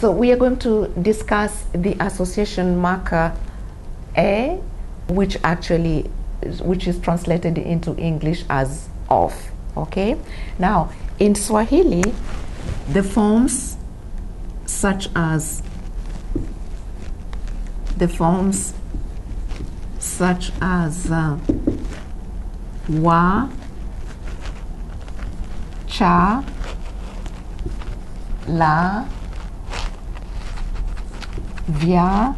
So we are going to discuss the association marker A, which actually which is translated into English as of. Okay. Now in Swahili, the forms such as the forms such as uh, wa, cha, la, vya,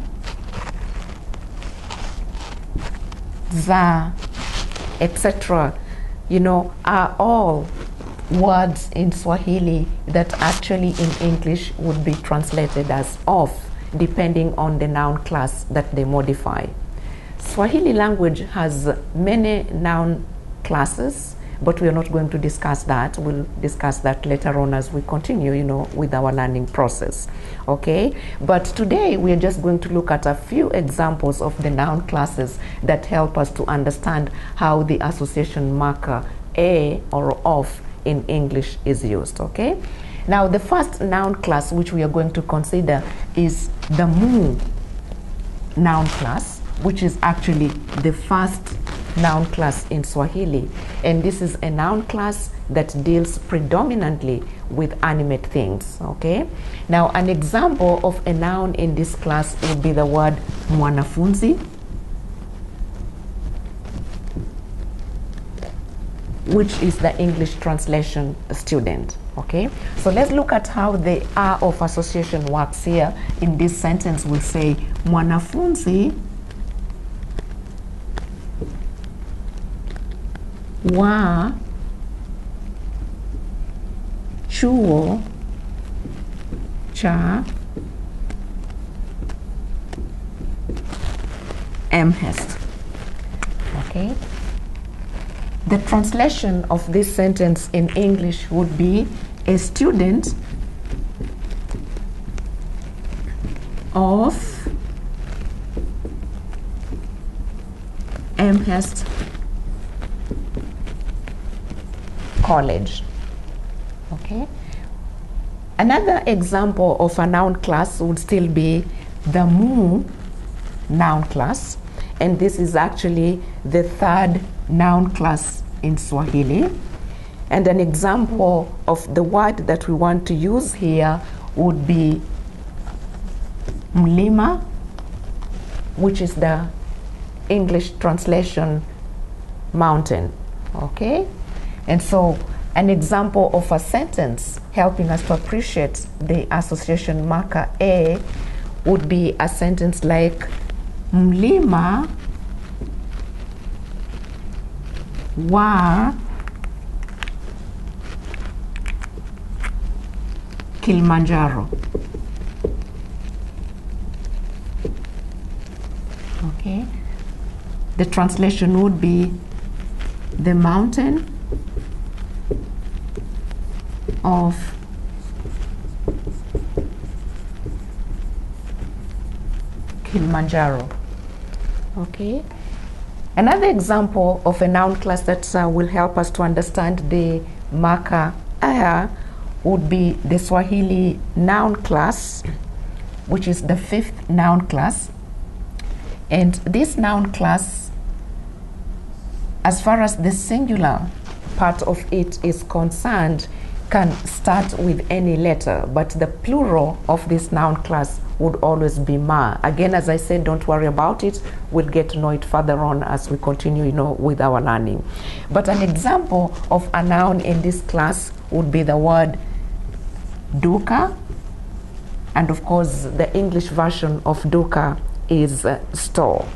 za, etc., you know, are all words in Swahili that actually in English would be translated as of, depending on the noun class that they modify. Swahili language has many noun classes, but we are not going to discuss that. We'll discuss that later on as we continue, you know, with our learning process. Okay? But today we are just going to look at a few examples of the noun classes that help us to understand how the association marker a or of in English is used. Okay? Now, the first noun class which we are going to consider is the mu noun class, which is actually the first noun class in Swahili. And this is a noun class that deals predominantly with animate things. Okay? Now, an example of a noun in this class would be the word mwanafunzi. which is the English translation student. Okay, so let's look at how the R of association works here. In this sentence, we'll say mwanafunzi wa chuo cha Amherst. Okay. The translation of this sentence in English would be a student of Amherst College. Okay. Another example of a noun class would still be the mu noun class, and this is actually the third noun class in Swahili. And an example of the word that we want to use here would be mlima, which is the English translation mountain. Okay? And so, an example of a sentence helping us to appreciate the association marker A would be a sentence like mlima wa Kilimanjaro. Okay. The translation would be the mountain of Kilimanjaro. Okay. Another example of a noun class that uh, will help us to understand the marker aya would be the Swahili noun class, which is the fifth noun class. And this noun class, as far as the singular part of it is concerned, can start with any letter, but the plural of this noun class would always be ma. Again, as I said, don't worry about it. We'll get to know it further on as we continue, you know, with our learning. But an example of a noun in this class would be the word duka, and of course, the English version of duka is uh, store.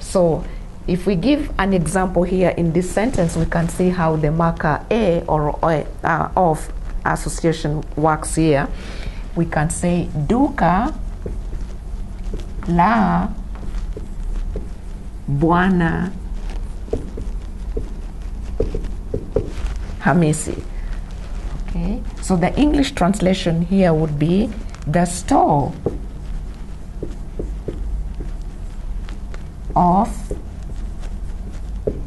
So, if we give an example here in this sentence, we can see how the marker a or uh, of association works here. We can say duka la Bwana Hamisi. Okay, so the English translation here would be the store of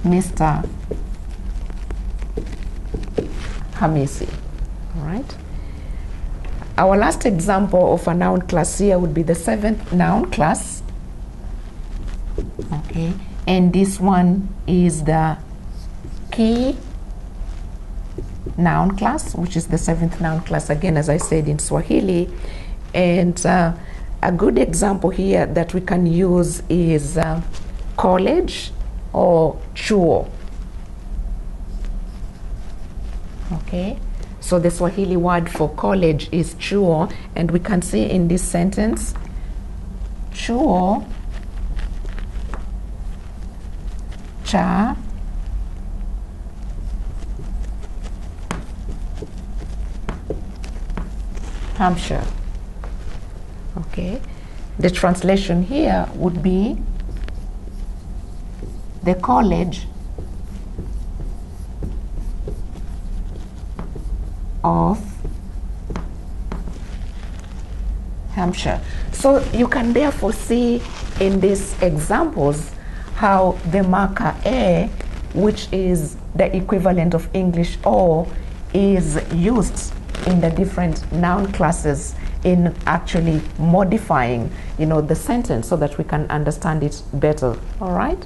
Mr. Hamisi. Right. Our last example of a noun class here would be the seventh noun class. Okay, and this one is the ki noun class, which is the seventh noun class, again, as I said in Swahili. And uh, a good example here that we can use is uh, college or chuo. Okay, so the Swahili word for college is chuo, and we can see in this sentence chuo cha Hampshire. Okay, the translation here would be the college of Hampshire. So you can therefore see in these examples how the marker A, which is the equivalent of English O, is used in the different noun classes in actually modifying, you know, the sentence so that we can understand it better. All right?